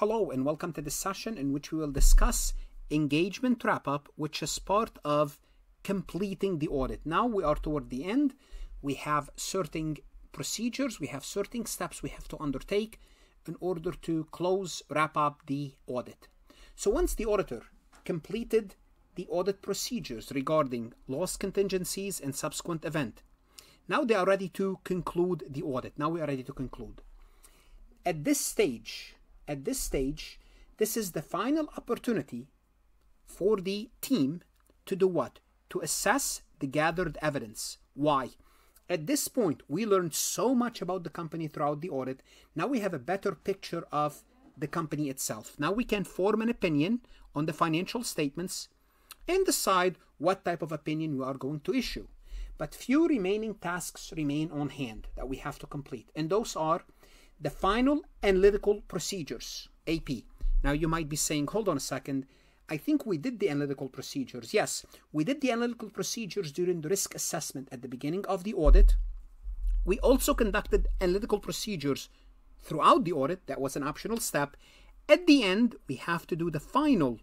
Hello and welcome to this session in which we will discuss engagement wrap up, which is part of completing the audit. Now we are toward the end. We have certain procedures, we have certain steps we have to undertake in order to close, wrap up the audit. So once the auditor completed the audit procedures regarding loss contingencies and subsequent event, now they are ready to conclude the audit. Now we are ready to conclude. At this stage, at this stage, this is the final opportunity for the team to do what? To assess the gathered evidence. Why? At this point, we learned so much about the company throughout the audit. Now we have a better picture of the company itself. Now we can form an opinion on the financial statements and decide what type of opinion we are going to issue. But few remaining tasks remain on hand that we have to complete, and those are the final analytical procedures, AP. Now you might be saying, hold on a second, I think we did the analytical procedures. Yes, we did the analytical procedures during the risk assessment at the beginning of the audit. We also conducted analytical procedures throughout the audit. That was an optional step. At the end, we have to do the final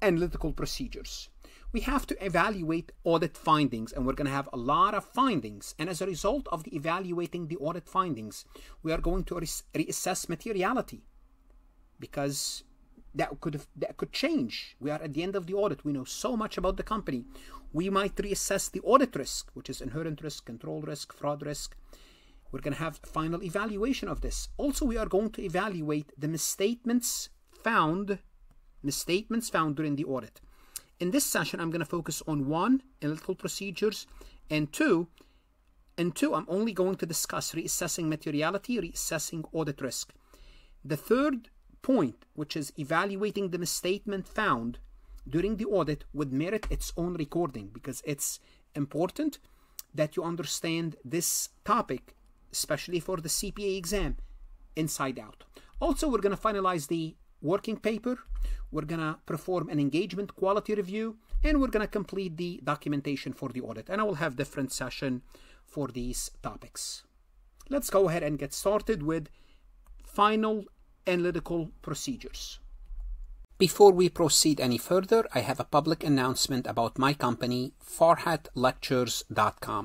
analytical procedures we have to evaluate audit findings and we're going to have a lot of findings. And as a result of the evaluating the audit findings we are going to re- reassess materiality. Because that could that could change. We are at the end of the audit. We know so much about the company. We might reassess the audit risk which is inherent risk control risk fraud risk. We're going to have a final evaluation of this. Also we are going to evaluate the misstatements found misstatements found during the audit in this session, I'm going to focus on one, analytical procedures, and two, and two, I'm only going to discuss reassessing materiality, reassessing audit risk. The third point, which is evaluating the misstatement found during the audit, would merit its own recording because it's important that you understand this topic, especially for the CPA exam, inside out. Also, we're going to finalize the working paper we're going to perform an engagement quality review, and we're going to complete the documentation for the audit. And I will have different session for these topics. Let's go ahead and get started with final analytical procedures. Before we proceed any further, I have a public announcement about my company, farhatlectures.com.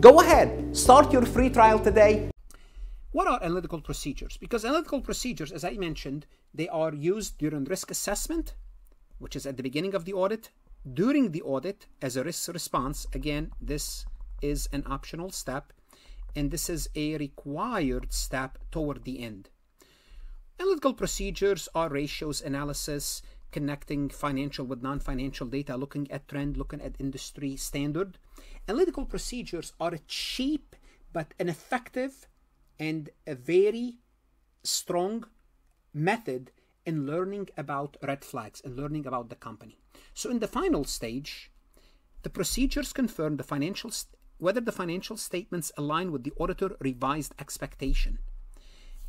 Go ahead, start your free trial today. What are analytical procedures? Because analytical procedures, as I mentioned, they are used during risk assessment, which is at the beginning of the audit, during the audit as a risk response. Again, this is an optional step, and this is a required step toward the end. Analytical procedures are ratios analysis, connecting financial with non financial data, looking at trend, looking at industry standard. Analytical procedures are a cheap but an effective and a very strong method in learning about red flags and learning about the company. So in the final stage, the procedures confirm the financial whether the financial statements align with the auditor revised expectation.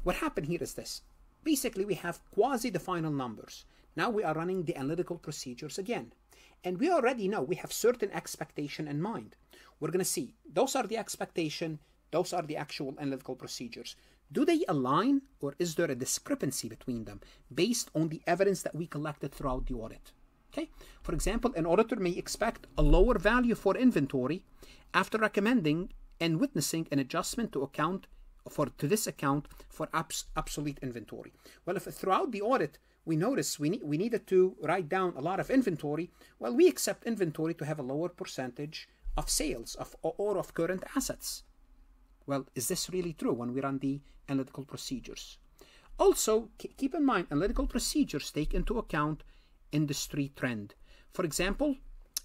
What happened here is this. Basically, we have quasi the final numbers. Now we are running the analytical procedures again. And we already know we have certain expectation in mind we're going to see those are the expectation, those are the actual analytical procedures. Do they align or is there a discrepancy between them based on the evidence that we collected throughout the audit? Okay. For example, an auditor may expect a lower value for inventory after recommending and witnessing an adjustment to account for to this account for abs- obsolete inventory. Well, if throughout the audit we notice we, need, we needed to write down a lot of inventory, well, we accept inventory to have a lower percentage of sales of or of current assets. Well, is this really true when we run the analytical procedures? Also, keep in mind analytical procedures take into account industry trend. For example,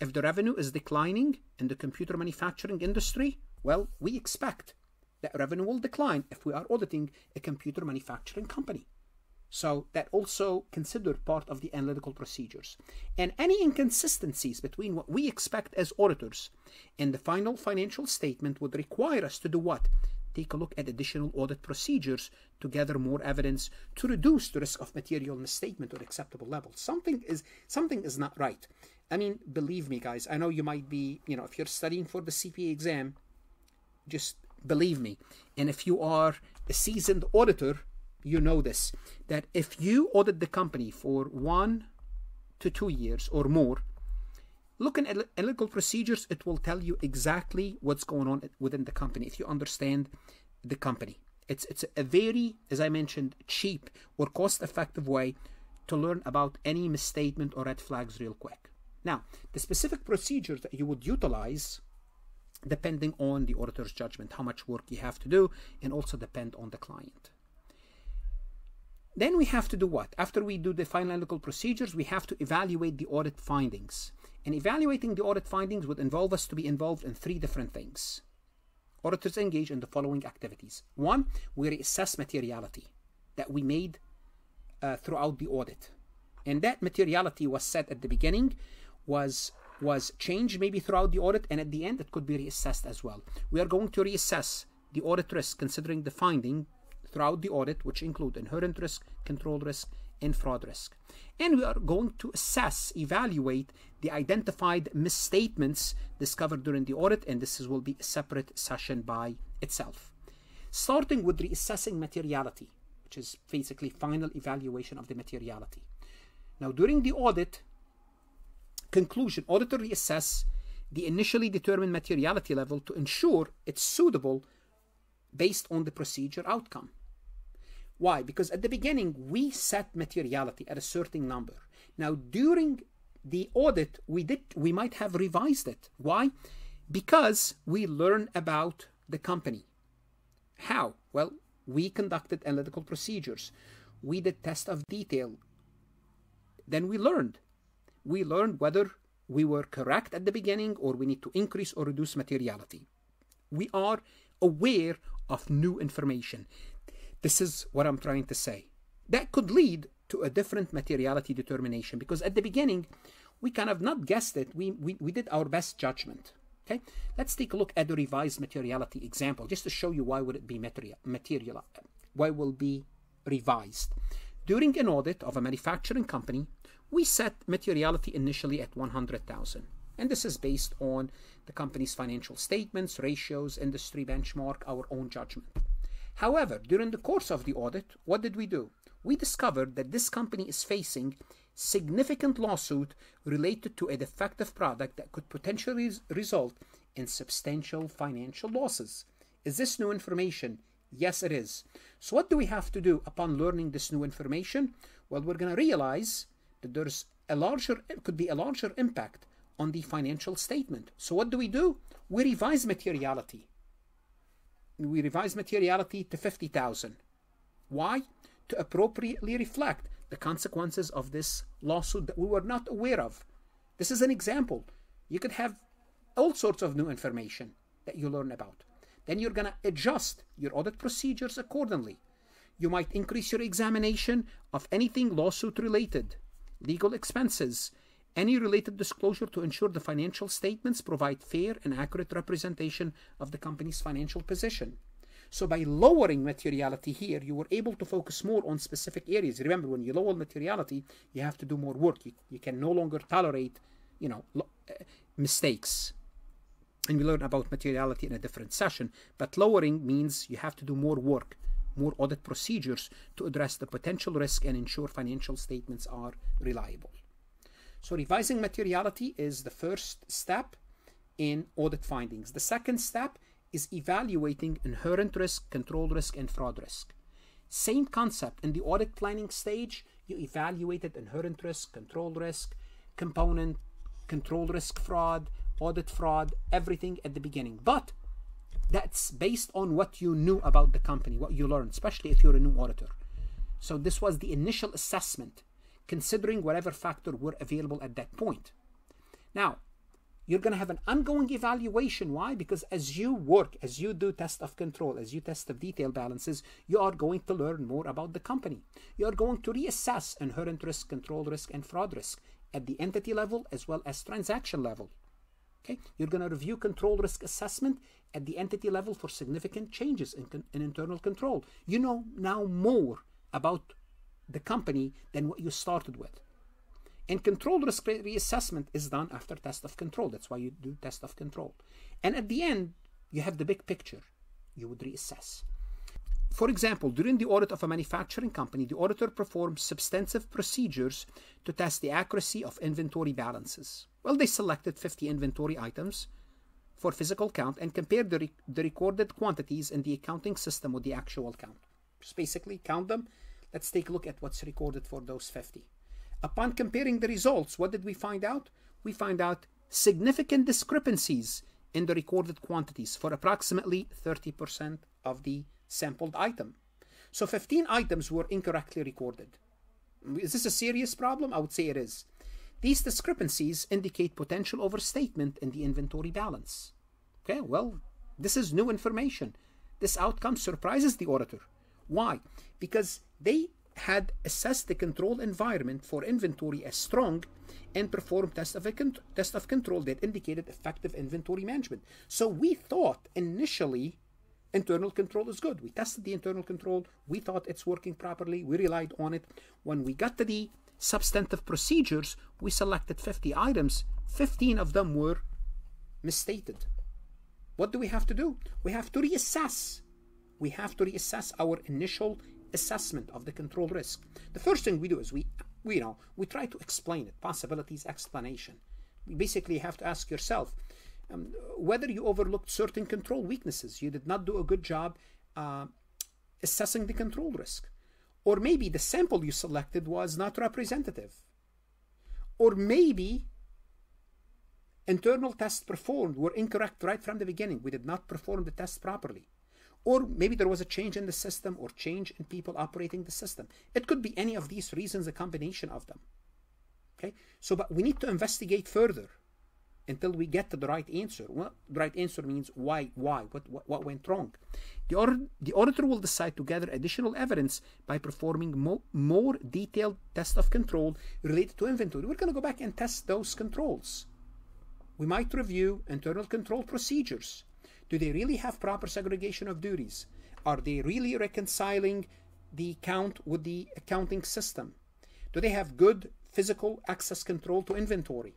if the revenue is declining in the computer manufacturing industry, well, we expect that revenue will decline if we are auditing a computer manufacturing company. So that also considered part of the analytical procedures. And any inconsistencies between what we expect as auditors and the final financial statement would require us to do what? Take a look at additional audit procedures to gather more evidence to reduce the risk of material misstatement to acceptable level. Something is something is not right. I mean, believe me, guys. I know you might be, you know, if you're studying for the CPA exam, just believe me. And if you are a seasoned auditor, you know this that if you audit the company for one to two years or more, looking at analytical procedures, it will tell you exactly what's going on within the company if you understand the company. It's, it's a very, as I mentioned, cheap or cost effective way to learn about any misstatement or red flags real quick. Now, the specific procedures that you would utilize depending on the auditor's judgment, how much work you have to do, and also depend on the client. Then we have to do what? After we do the final analytical procedures, we have to evaluate the audit findings. And evaluating the audit findings would involve us to be involved in three different things. Auditors engage in the following activities. One, we reassess materiality that we made uh, throughout the audit. And that materiality was set at the beginning, was was changed maybe throughout the audit, and at the end it could be reassessed as well. We are going to reassess the audit risk considering the finding throughout the audit, which include inherent risk, control risk, and fraud risk. And we are going to assess, evaluate the identified misstatements discovered during the audit, and this will be a separate session by itself. Starting with reassessing materiality, which is basically final evaluation of the materiality. Now, during the audit, Conclusion Auditor reassess the initially determined materiality level to ensure it's suitable based on the procedure outcome. Why? Because at the beginning we set materiality at a certain number. Now during the audit we did we might have revised it. Why? Because we learn about the company. How? Well, we conducted analytical procedures. We did test of detail. Then we learned we learned whether we were correct at the beginning or we need to increase or reduce materiality. We are aware of new information. This is what I'm trying to say. That could lead to a different materiality determination because at the beginning, we kind of not guessed it, we, we, we did our best judgment. Okay, let's take a look at the revised materiality example just to show you why would it be material, material why will be revised. During an audit of a manufacturing company, we set materiality initially at 100,000. And this is based on the company's financial statements, ratios, industry benchmark, our own judgment. However, during the course of the audit, what did we do? We discovered that this company is facing significant lawsuit related to a defective product that could potentially result in substantial financial losses. Is this new information? Yes, it is. So, what do we have to do upon learning this new information? Well, we're going to realize that there's a larger could be a larger impact on the financial statement. So what do we do? We revise materiality. We revise materiality to 50,000. Why? To appropriately reflect the consequences of this lawsuit that we were not aware of. This is an example. You could have all sorts of new information that you learn about. Then you're going to adjust your audit procedures accordingly. You might increase your examination of anything lawsuit related legal expenses, any related disclosure to ensure the financial statements provide fair and accurate representation of the company's financial position. So by lowering materiality here, you were able to focus more on specific areas. Remember, when you lower materiality, you have to do more work. You, you can no longer tolerate, you know, uh, mistakes. And we learn about materiality in a different session. But lowering means you have to do more work more audit procedures to address the potential risk and ensure financial statements are reliable. So revising materiality is the first step in audit findings. The second step is evaluating inherent risk, control risk, and fraud risk. Same concept in the audit planning stage, you evaluated inherent risk, control risk, component, control risk fraud, audit fraud, everything at the beginning. But that's based on what you knew about the company, what you learned, especially if you're a new auditor. So this was the initial assessment, considering whatever factor were available at that point. Now, you're going to have an ongoing evaluation. Why? Because as you work, as you do test of control, as you test of detail balances, you are going to learn more about the company. You are going to reassess inherent risk, control risk, and fraud risk at the entity level as well as transaction level. Okay, you're going to review control risk assessment at the entity level for significant changes in, in internal control. You know now more about the company than what you started with. And controlled risk reassessment is done after test of control. That's why you do test of control. And at the end, you have the big picture. You would reassess. For example, during the audit of a manufacturing company, the auditor performs substantive procedures to test the accuracy of inventory balances. Well, they selected 50 inventory items for physical count and compared the, re- the recorded quantities in the accounting system with the actual count. Just basically count them. Let's take a look at what's recorded for those 50. Upon comparing the results, what did we find out? We find out significant discrepancies in the recorded quantities for approximately 30% of the sampled item. So 15 items were incorrectly recorded. Is this a serious problem? I would say it is. These discrepancies indicate potential overstatement in the inventory balance. Okay, well, this is new information. This outcome surprises the auditor. Why? Because they had assessed the control environment for inventory as strong and performed test of, test of control that indicated effective inventory management. So we thought initially internal control is good. We tested the internal control. We thought it's working properly. We relied on it. When we got to the substantive procedures, we selected 50 items. 15 of them were misstated. What do we have to do? We have to reassess. We have to reassess our initial assessment of the control risk. The first thing we do is we, we you know, we try to explain it, possibilities, explanation. You basically have to ask yourself um, whether you overlooked certain control weaknesses. You did not do a good job uh, assessing the control risk. Or maybe the sample you selected was not representative. Or maybe internal tests performed were incorrect right from the beginning. We did not perform the test properly. Or maybe there was a change in the system or change in people operating the system. It could be any of these reasons, a combination of them. Okay? So, but we need to investigate further until we get to the right answer. Well, the right answer means why, why, what, what, what went wrong. The, or, the auditor will decide to gather additional evidence by performing mo- more detailed test of control related to inventory. We're going to go back and test those controls. We might review internal control procedures do they really have proper segregation of duties? Are they really reconciling the count with the accounting system? Do they have good physical access control to inventory?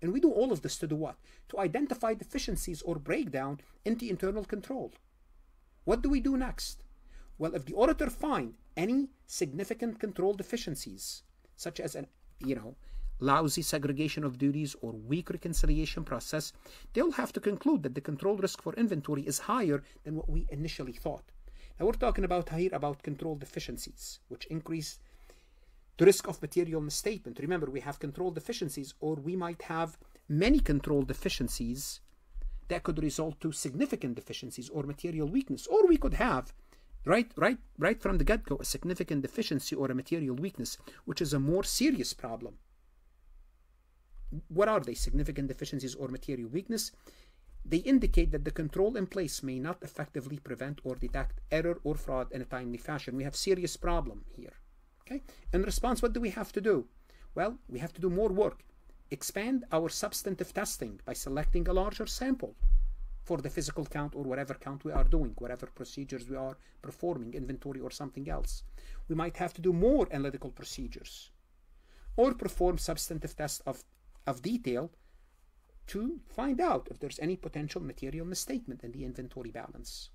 And we do all of this to do what? To identify deficiencies or breakdown in the internal control. What do we do next? Well, if the auditor find any significant control deficiencies, such as an, you know, lousy segregation of duties, or weak reconciliation process, they'll have to conclude that the control risk for inventory is higher than what we initially thought. Now we're talking about here about control deficiencies, which increase the risk of material misstatement. Remember, we have control deficiencies, or we might have many control deficiencies that could result to significant deficiencies or material weakness, or we could have right right right from the get-go a significant deficiency or a material weakness which is a more serious problem what are they? Significant deficiencies or material weakness? They indicate that the control in place may not effectively prevent or detect error or fraud in a timely fashion. We have serious problem here. Okay? In response, what do we have to do? Well, we have to do more work. Expand our substantive testing by selecting a larger sample for the physical count or whatever count we are doing, whatever procedures we are performing, inventory or something else. We might have to do more analytical procedures or perform substantive tests of of detail to find out if there's any potential material misstatement in the inventory balance.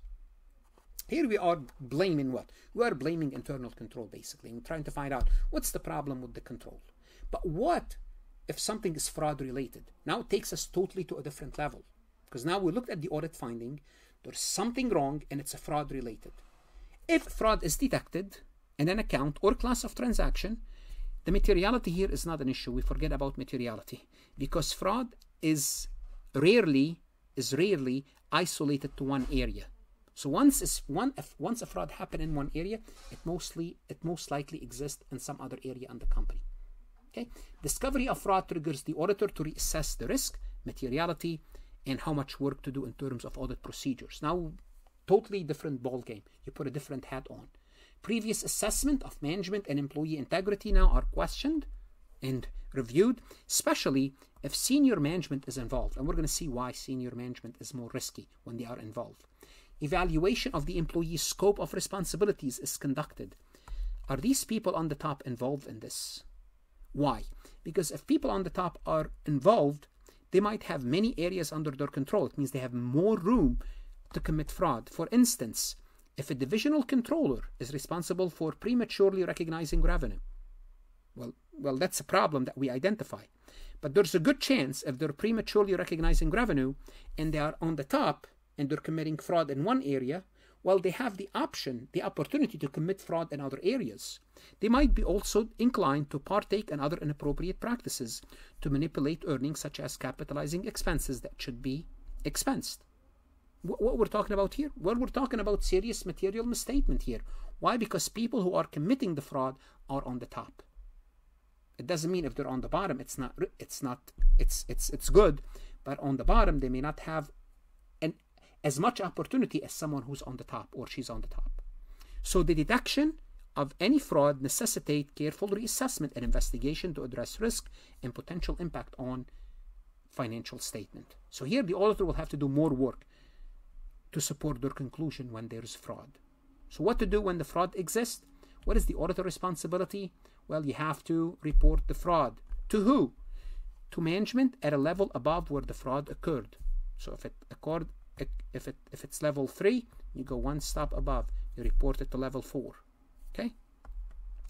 Here we are blaming what? We are blaming internal control basically. We're trying to find out what's the problem with the control. But what if something is fraud related? Now it takes us totally to a different level. Because now we looked at the audit finding, there's something wrong and it's a fraud related. If fraud is detected in an account or class of transaction, the materiality here is not an issue. We forget about materiality because fraud is rarely is rarely isolated to one area. So once is one if once a fraud happened in one area, it mostly it most likely exists in some other area in the company. Okay. Discovery of fraud triggers the auditor to reassess the risk materiality, and how much work to do in terms of audit procedures. Now, totally different ball game. You put a different hat on. Previous assessment of management and employee integrity now are questioned and reviewed, especially if senior management is involved. And we're going to see why senior management is more risky when they are involved. Evaluation of the employee's scope of responsibilities is conducted. Are these people on the top involved in this? Why? Because if people on the top are involved, they might have many areas under their control. It means they have more room to commit fraud. For instance, if a divisional controller is responsible for prematurely recognizing revenue, well, well, that's a problem that we identify. But there's a good chance if they're prematurely recognizing revenue and they are on the top and they're committing fraud in one area, well, they have the option, the opportunity to commit fraud in other areas. They might be also inclined to partake in other inappropriate practices to manipulate earnings, such as capitalizing expenses that should be expensed. What we're talking about here? Well, we're talking about serious material misstatement here. Why? Because people who are committing the fraud are on the top. It doesn't mean if they're on the bottom, it's not. It's not. It's it's it's good, but on the bottom they may not have an as much opportunity as someone who's on the top or she's on the top. So the detection of any fraud necessitate careful reassessment and investigation to address risk and potential impact on financial statement. So here the auditor will have to do more work to support their conclusion when there's fraud. So what to do when the fraud exists? What is the auditor responsibility? Well, you have to report the fraud. To who? To management at a level above where the fraud occurred. So if it occurred, if it if it's level three, you go one step above. You report it to level four. Okay.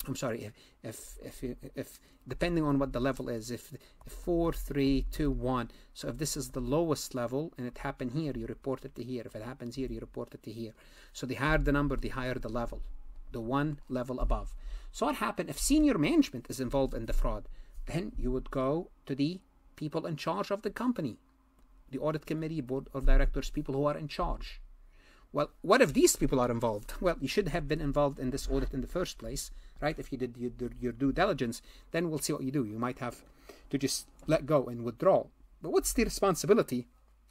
I'm sorry if if if, if depending on what the level is, if, if four, three, two, one. So if this is the lowest level and it happened here, you report it to here. If it happens here, you report it to here. So the higher the number, the higher the level, the one level above. So what happened if senior management is involved in the fraud? Then you would go to the people in charge of the company, the audit committee, board of directors, people who are in charge. Well, what if these people are involved? Well, you should have been involved in this audit in the first place, right? If you did your, due diligence, then we'll see what you do. You might have to just let go and withdraw. But what's the responsibility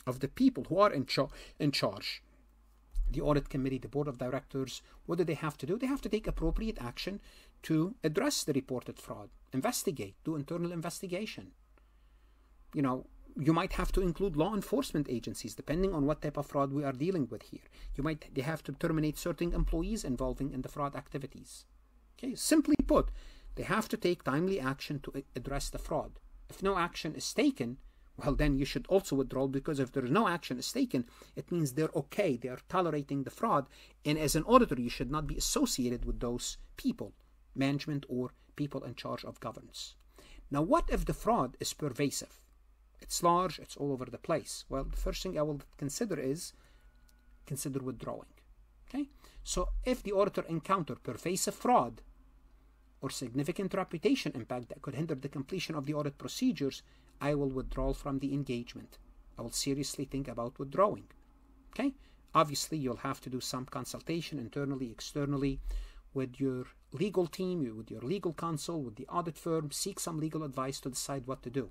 of the people who are in, char- in charge? The audit committee, the board of directors, what do they have to do? They have to take appropriate action to address the reported fraud, investigate, do internal investigation. You know, you might have to include law enforcement agencies depending on what type of fraud we are dealing with here. You might they have to terminate certain employees involving in the fraud activities. Okay, simply put, they have to take timely action to address the fraud. If no action is taken, well then you should also withdraw because if there is no action is taken, it means they're okay, they are tolerating the fraud, and as an auditor you should not be associated with those people, management or people in charge of governance. Now what if the fraud is pervasive? It's large, it's all over the place. Well, the first thing I will consider is consider withdrawing. Okay? So if the auditor encounter pervasive fraud or significant reputation impact that could hinder the completion of the audit procedures, I will withdraw from the engagement. I will seriously think about withdrawing. Okay? Obviously, you'll have to do some consultation internally, externally, with your legal team, with your legal counsel, with the audit firm, seek some legal advice to decide what to do.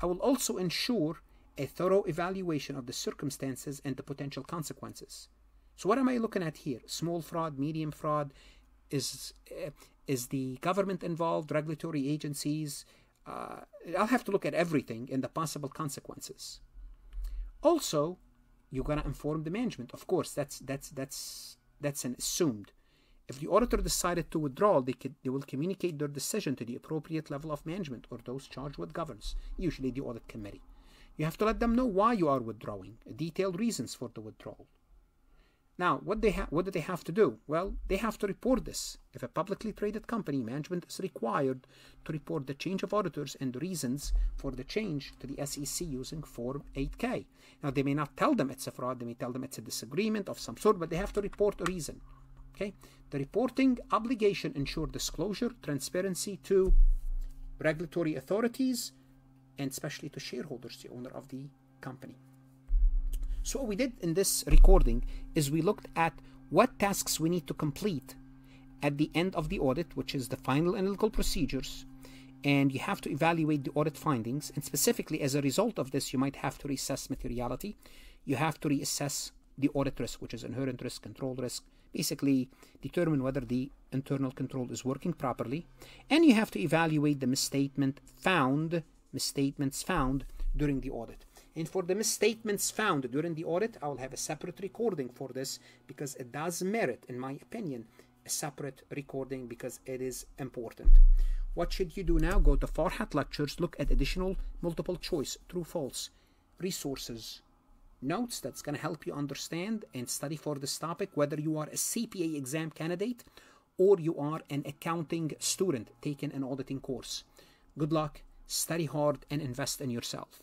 I will also ensure a thorough evaluation of the circumstances and the potential consequences. So, what am I looking at here? Small fraud, medium fraud? Is, uh, is the government involved, regulatory agencies? Uh, I'll have to look at everything and the possible consequences. Also, you're gonna inform the management. Of course, that's that's that's that's an assumed. If the auditor decided to withdraw, they, could, they will communicate their decision to the appropriate level of management or those charged with governance, usually the audit committee. You have to let them know why you are withdrawing, detailed reasons for the withdrawal. Now, what they ha- what do they have to do? Well, they have to report this. If a publicly traded company, management is required to report the change of auditors and the reasons for the change to the SEC using Form 8K. Now, they may not tell them it's a fraud, they may tell them it's a disagreement of some sort, but they have to report a reason. Okay? The reporting obligation ensure disclosure, transparency to regulatory authorities, and especially to shareholders, the owner of the company. So what we did in this recording is we looked at what tasks we need to complete at the end of the audit, which is the final analytical procedures, and you have to evaluate the audit findings. And specifically, as a result of this, you might have to reassess materiality. You have to reassess the audit risk, which is inherent risk, control risk. Basically, determine whether the internal control is working properly. And you have to evaluate the misstatement found, misstatements found during the audit. And for the misstatements found during the audit, I will have a separate recording for this because it does merit, in my opinion, a separate recording because it is important. What should you do now? Go to Farhat Lectures, look at additional multiple choice, true, false, resources, notes that's going to help you understand and study for this topic, whether you are a CPA exam candidate or you are an accounting student taking an auditing course. Good luck, study hard, and invest in yourself.